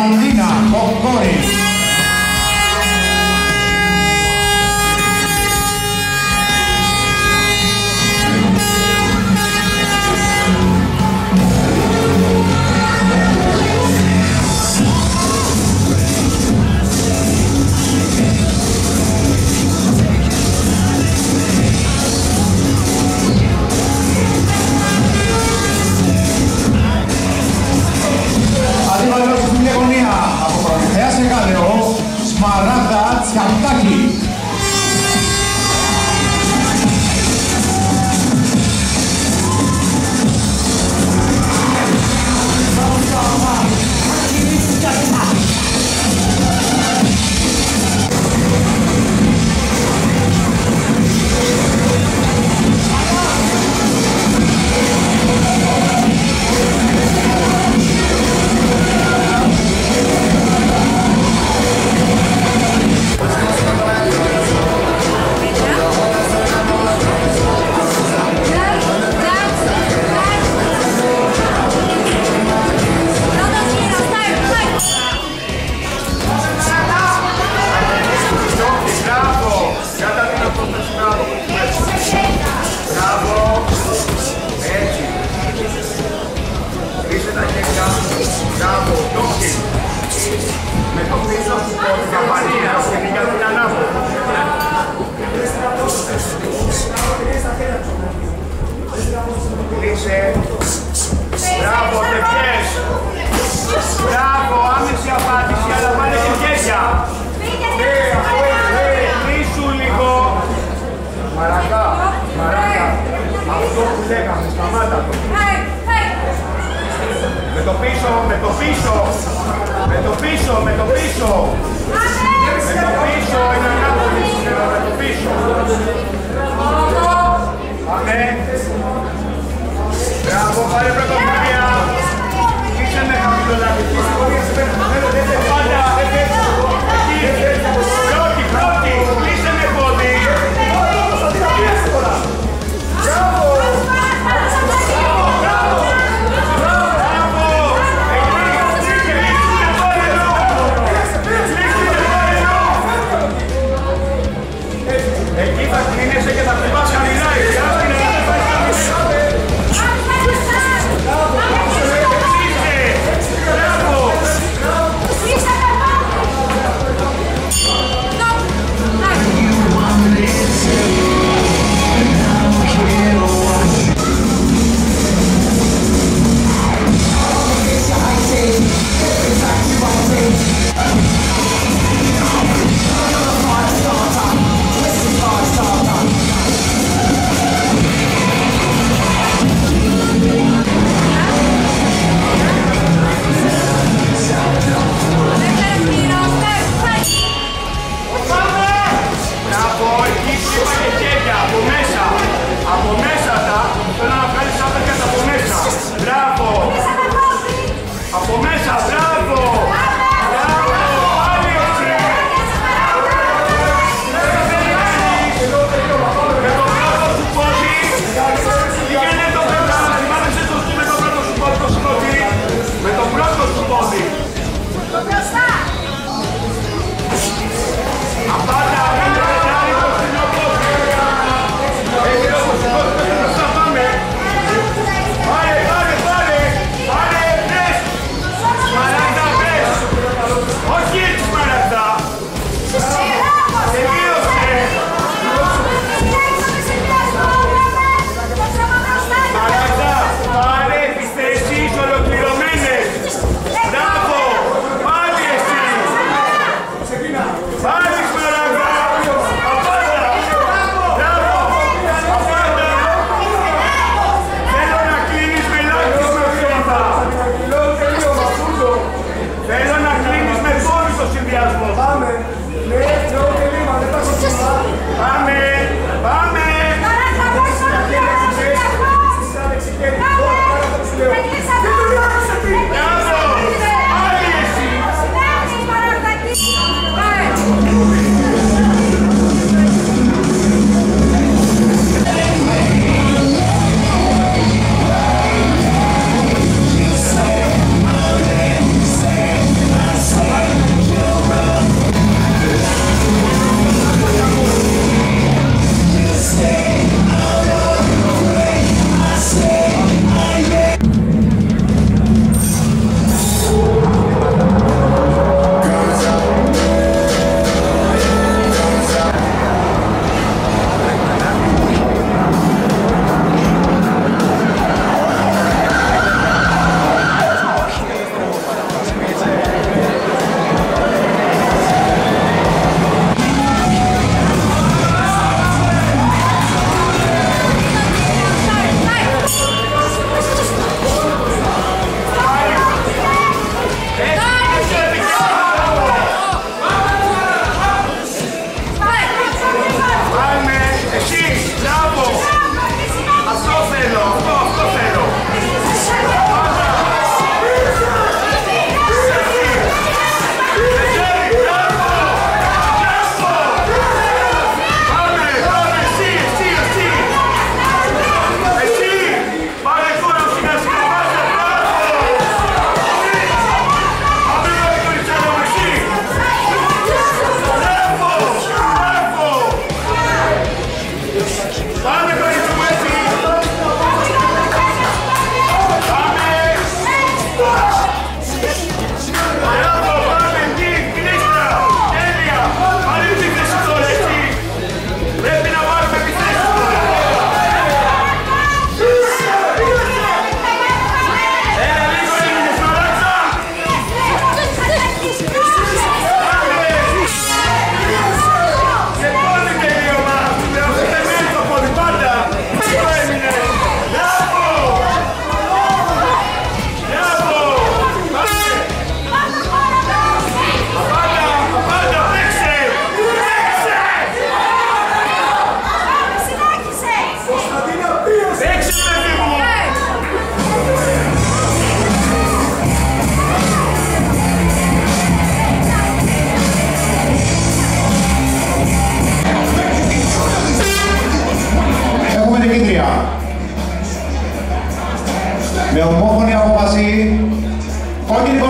Carolina Concores. Με το πίσω, με το πίσω. Με το πίσω, με το πίσω. Με το πίσω, είναι ανάποδη σήμερα, με το πίσω. Πάμε. Μπράβο, πάρε πρωτοβουλία. Dímelo. Με ομόφωνη απόφαση κόκκινη γωνία Κωνσταντίνα Παπόρη.